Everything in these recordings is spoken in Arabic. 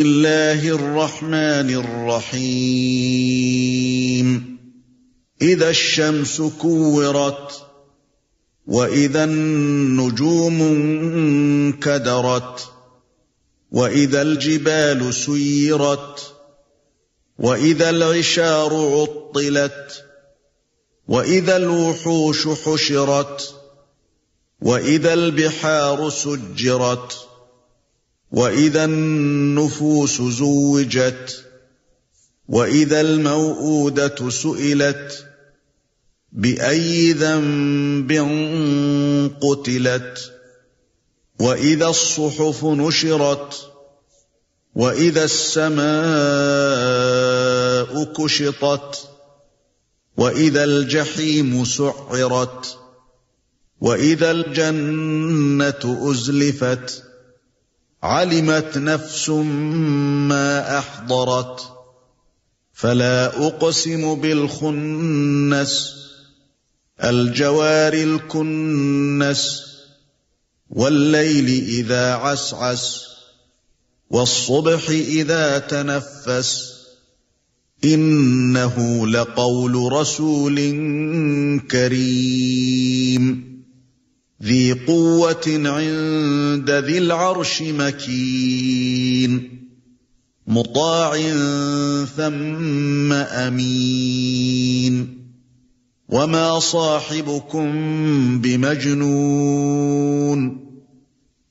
الله الرحمن الرحيم إذا الشمس كورت وإذا النجوم انكدرت وإذا الجبال سيرت وإذا العشار عطلت وإذا الوحوش حشرت وإذا البحار سجرت وإذا النفوس زوجت وإذا الموءودة سئلت بأي ذنب قتلت وإذا الصحف نشرت وإذا السماء كشطت وإذا الجحيم سعرت وإذا الجنة أزلفت علمت نفس ما أحضرت فلا أقسم بالخنس الجوار الكنس والليل إذا عسعس والصبح إذا تنفس. إنه لقول رسول كريم. ذي قوة عند ذي العرش مكين مطاع ثم أمين. وما صاحبكم بمجنون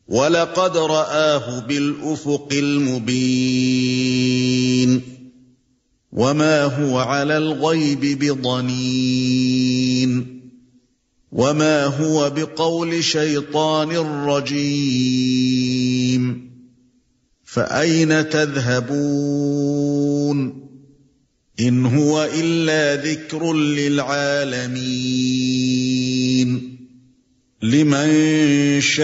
ولقد رآه بالأفق المبين. وما هو على الغيب بضنين. وما هو بقول شيطان رجيم فاين تذهبون ان هو الا ذكر للعالمين لمن شاء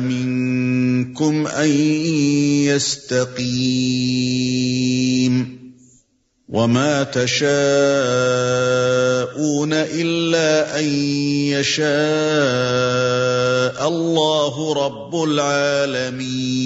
منكم ان يستقيم وما تشاءون إلا أن يشاء الله رب العالمين.